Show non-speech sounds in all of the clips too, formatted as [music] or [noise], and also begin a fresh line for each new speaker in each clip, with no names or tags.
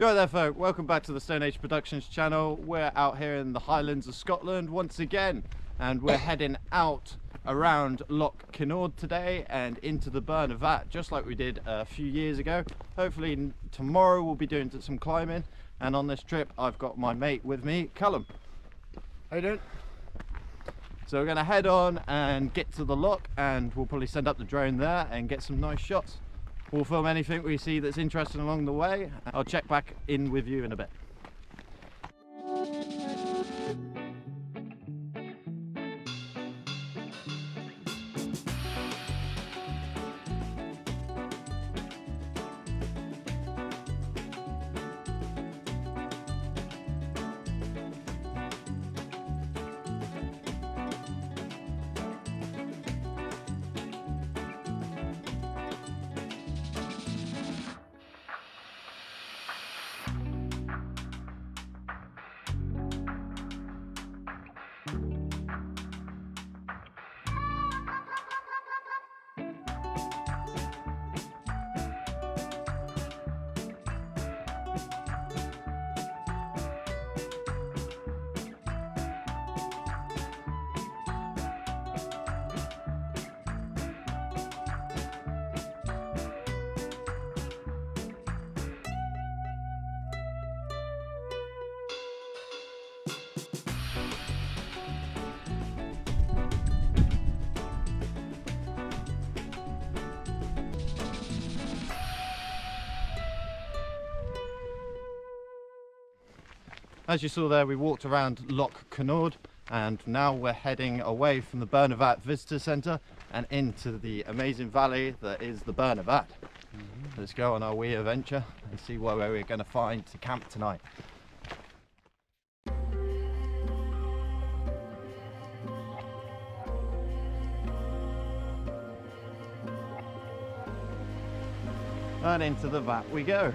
Yo there folk, welcome back to the Stone Age Productions channel. We're out here in the Highlands of Scotland once again and we're [coughs] heading out around Loch Kinord today and into the Burn O' Vat just like we did a few years ago. Hopefully tomorrow we'll be doing some climbing and on this trip I've got my mate with me, Callum.
How you doing?
So we're going to head on and get to the lock and we'll probably send up the drone there and get some nice shots. We'll film anything we see that's interesting along the way. I'll check back in with you in a bit. As you saw there, we walked around Loch Kinord and now we're heading away from the Burn O' Vat Visitor Centre and into the amazing valley that is the Burn O' Vat. Mm -hmm. Let's go on our wee adventure and see where we're going to find to camp tonight. And into the vat we go.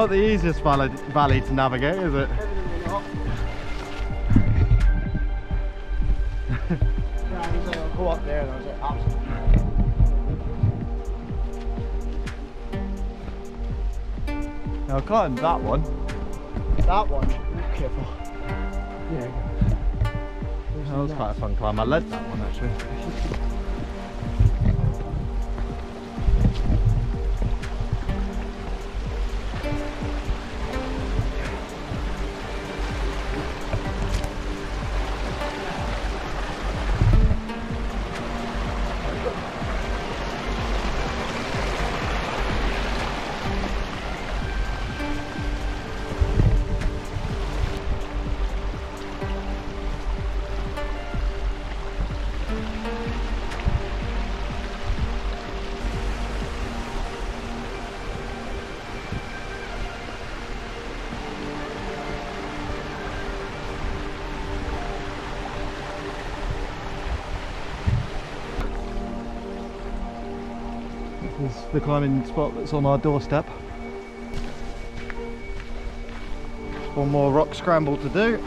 Not the easiest valley, valley to navigate, is it? [laughs]
go up there and I was like,
Now I climb that one.
That one, be careful. Yeah.
That was quite a fun climb. I led that one actually. Is the climbing spot that's on our doorstep. One more rock scramble to do.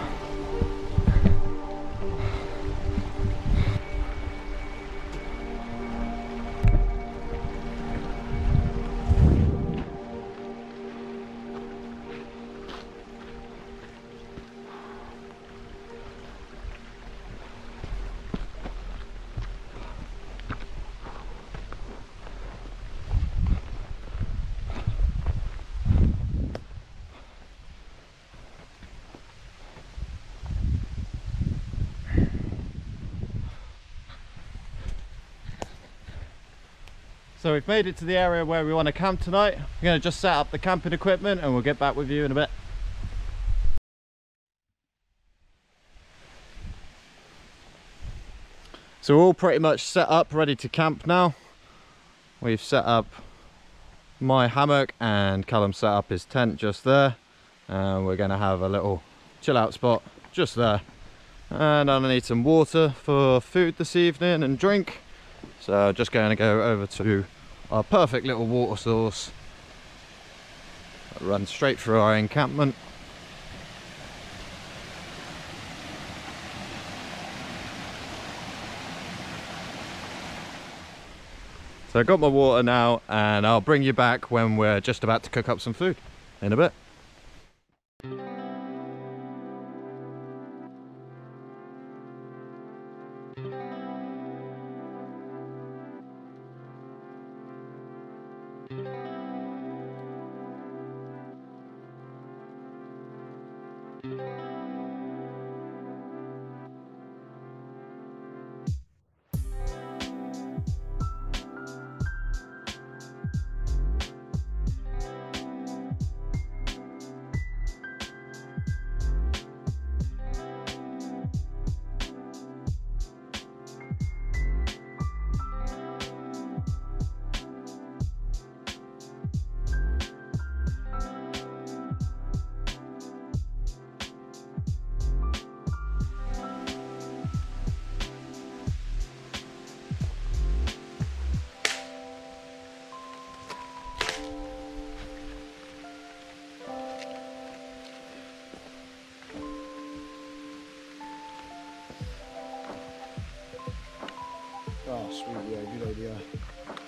So we've made it to the area where we want to camp tonight. We're going to just set up the camping equipment and we'll get back with you in a bit. So we're all pretty much set up, ready to camp now. We've set up my hammock and Callum set up his tent just there. And we're going to have a little chill out spot just there. And I'm gonna need some water for food this evening and drink. So just going to go over to our perfect little water source that runs straight through our encampment. So I've got my water now and I'll bring you back when we're just about to cook up some food in a bit.
a good idea.